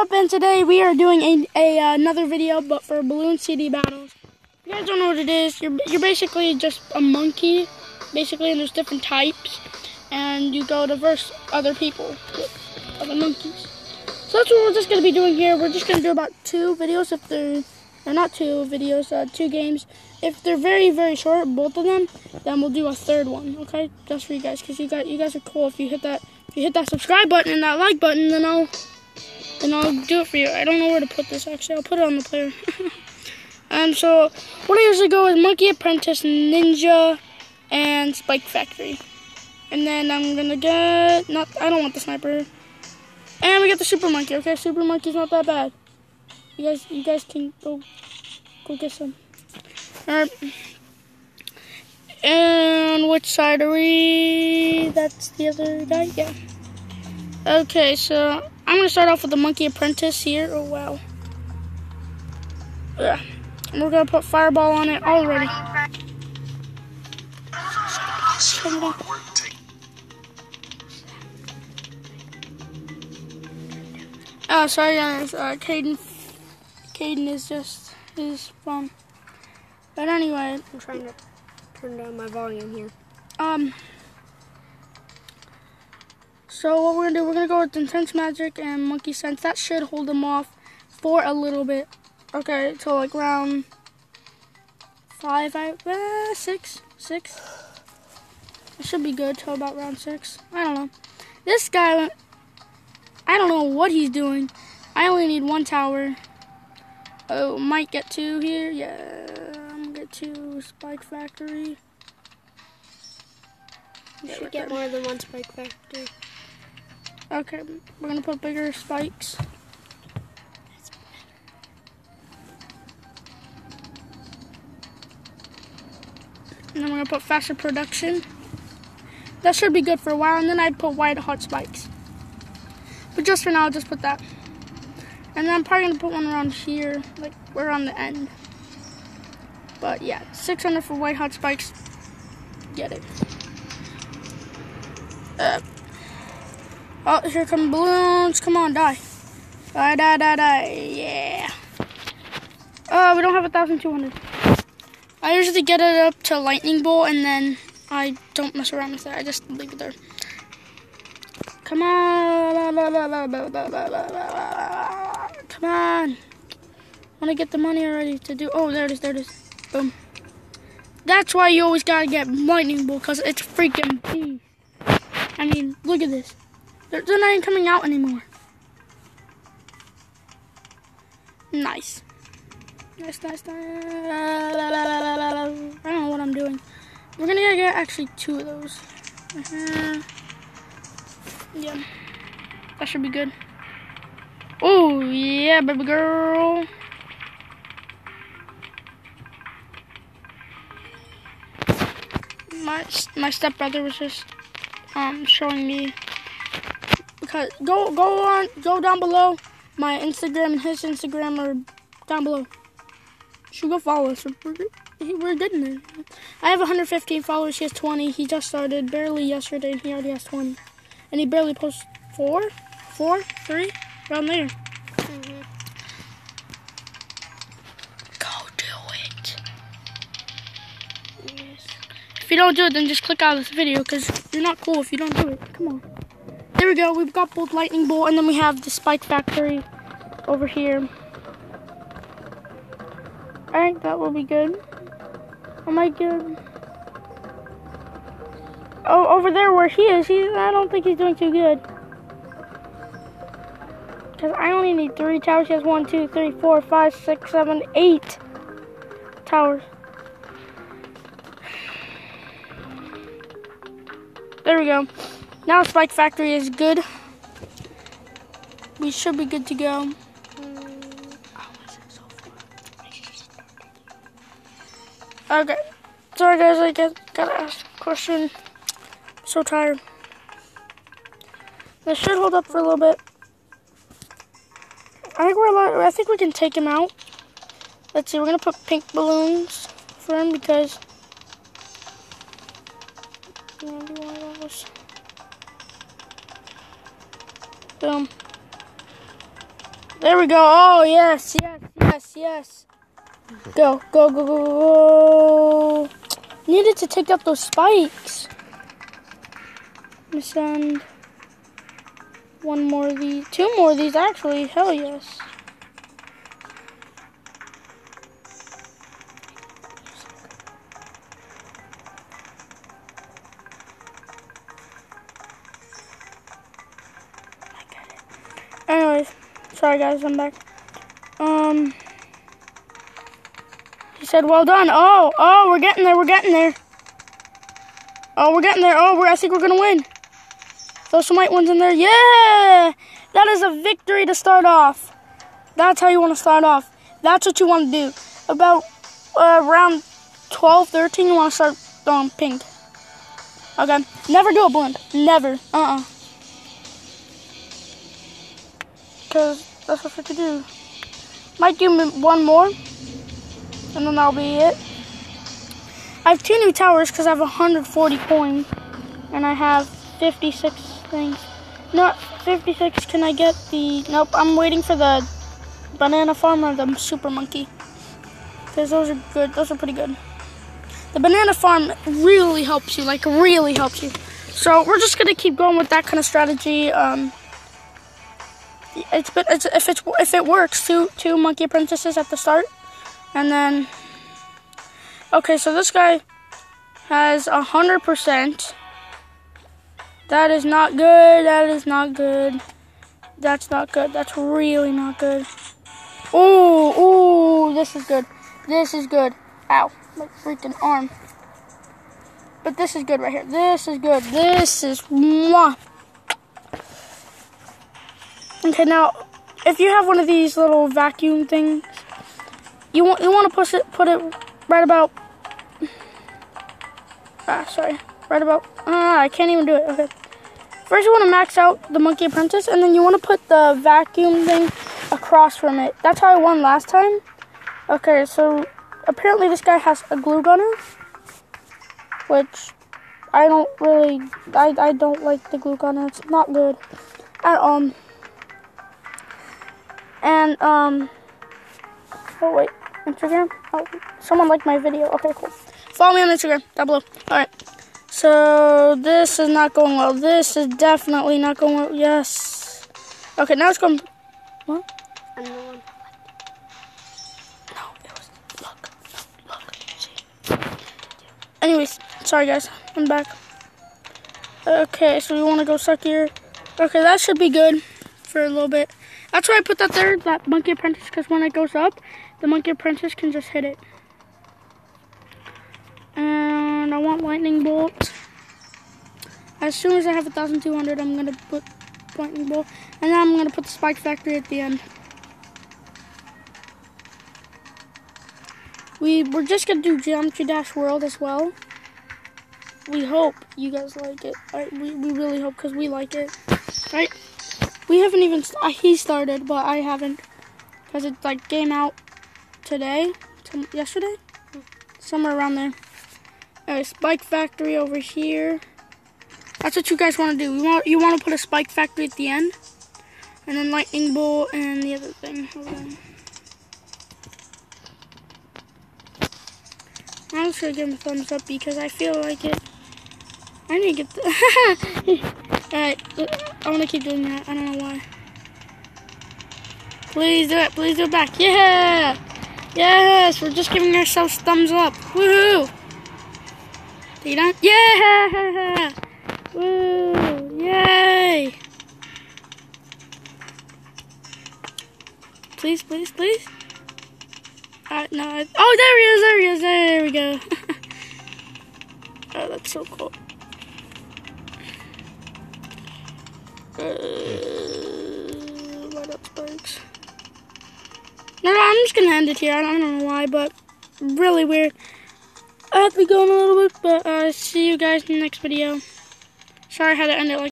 up? And today we are doing a, a uh, another video, but for Bloons TD Battles. You guys don't know what it is, you're you're basically just a monkey, basically, and there's different types, and you go to verse other people, other monkeys. So that's what we're just gonna be doing here. We're just gonna do about two videos if they're, or not two videos, uh, two games. If they're very very short, both of them, then we'll do a third one. Okay, just for you guys, cause you guys you guys are cool. If you hit that if you hit that subscribe button and that like button, then I'll then I'll do it for you. I don't know where to put this actually. I'll put it on the player. um, so what I usually go is Monkey Apprentice, Ninja, and Spike Factory. And then I'm gonna get not. I don't want the sniper. And we get the Super Monkey. Okay, Super Monkey's not that bad. You guys, you guys can go go get some. Alright. And which side are we? That's the other guy. Yeah. Okay, so I'm gonna start off with the Monkey Apprentice here. Oh wow. Yeah. And we're gonna put Fireball on it already. Oh, sorry guys. Uh, Caydan. Caydan is just his phone. But anyway, I'm trying to turn down my volume here. um. So what we're gonna do? We're gonna go with Intense Magic and Monkey Sense. That should hold them off for a little bit. Okay, till like round five, five, uh, six, six. It should be good till about round six. I don't know. This guy, I don't know what he's doing. I only need one tower. Oh, might get two here. Yeah, I'm gonna get two. Spike Factory. You should get more than one spike factory. Okay, we're gonna put bigger spikes. And then we're gonna put faster production. That should be good for a while, and then I'd put white hot spikes. But just for now, I'll just put that. And then I'm probably gonna put one around here, like we're on the end. But yeah, 600 for white hot spikes. Get it. Uh, Oh, here come balloons. Come on, die. Die, die, die, die. Yeah. Oh, we don't have a 1,200. I usually get it up to lightning bolt and then I don't mess around with it. I just leave it there. Come on. Come on. Want to get the money already to do. Oh, there it is. There it is. Boom. That's why you always gotta get lightning bolt because it's freaking beast. I mean, look at this. They're, they're not even coming out anymore. Nice. Nice, nice, nice. I don't know what I'm doing. We're gonna get actually two of those. Uh-huh. Yeah. That should be good. Oh, yeah, baby girl. My, my stepbrother was just um, showing me because go go on go down below. My Instagram and his Instagram are down below. Should go follow us. We're, we're good there. I have 115 followers. He has 20. He just started barely yesterday, and he already has 20. And he barely posts four, four, three, around there. Mm-hmm. Go do it. If you don't do it, then just click out of this video because you're not cool if you don't do it. Come on. There we go. We've got both lightning bolt and then we have the spike factory over here. I think that will be good. Am I good? Oh, over there where he is, he I don't think he's doing too good. Because I only need three towers. He has one, two, three, four, five, six, seven, eight towers. There we go. Now Spike Factory is good. We should be good to go. Okay. Sorry guys, I get, gotta ask a question. I'm so tired. This should hold up for a little bit. I think we're allowed, I think we can take him out. Let's see, we're gonna put pink balloons for him because you Boom. There we go. Oh, yes, yes, yes, yes. Go, go, go, go, go. Needed to take out those spikes. Send one more of these. Two more of these, actually. Hell yes. Sorry guys, I'm back. Um, he said, "Well done." Oh, oh, we're getting there. We're getting there. Oh, we're getting there. Oh, I think we're gonna win. Throw some white ones in there. Yeah, that is a victory to start off. That's how you want to start off. That's what you want to do. About uh, around 12, 13, you want to start throwing pink. Okay. Never do a blend. Never. Uh-uh. Because that's what I to do. Might do one more. And then that'll be it. I have two new towers because I have 140 coins. And I have 56 things. Not 56. Can I get the... Nope, I'm waiting for the banana farm or the super monkey. Because those are good. Those are pretty good. The banana farm really helps you. Like, really helps you. So, we're just going to keep going with that kind of strategy. Um, it's, it's if it's if it works, two two monkey apprentices at the start, and then okay, so this guy has a hundred percent. That is not good. That is not good. That's not good. That's really not good. Ooh, ooh, this is good. This is good. Ow, my freaking arm. But this is good right here. This is good. This is mwah. Okay, now if you have one of these little vacuum things, you want you want to push it, put it right about. Ah, sorry, right about. Ah, I can't even do it. Okay. First, you want to max out the Monkey Apprentice, and then you want to put the vacuum thing across from it. That's how I won last time. Okay, so apparently this guy has a glue gunner, which I don't really, I, I don't like the glue gunner. It's not good at all. And, um, oh wait, Instagram? Oh, someone liked my video. Okay, cool. Follow me on Instagram, down below. Alright. So, this is not going well. This is definitely not going well. Yes. Okay, now it's going... What? I'm the one. No, it was... Look. Look. See? Anyways, sorry guys. I'm back. Okay, so we want to go suck here. Okay, that should be good for a little bit. That's why I put that there, that monkey apprentice, because when it goes up, the monkey apprentice can just hit it. And I want lightning bolt. As soon as I have 1,200, I'm going to put lightning bolt. And then I'm going to put the spike factory at the end. We, we're just going to do Geometry Dash World as well. We hope you guys like it. We, we really hope because we like it. Right? We haven't even, uh, he started, but I haven't. Because it's like game out today, yesterday, somewhere around there. Alright, spike factory over here. That's what you guys want to do. You want you want to put a spike factory at the end, and then lightning bolt and the other thing. I'm just gonna give him a thumbs up because I feel like it. I need to get the. Alright, I want to keep doing that. I don't know why. Please do it. Please do it back. Yeah! Yes! We're just giving ourselves thumbs up. Woohoo! You done? Yeah! Woo! Yay! Please, please, please. Uh, no. I, oh, there he is. There he is. There we go. oh, that's so cool. Uh, light up. No, I'm just gonna end it here. I don't, know why, but really weird. I have to be going a little bit, but uh, see you guys in the next video. Sorry had to end it like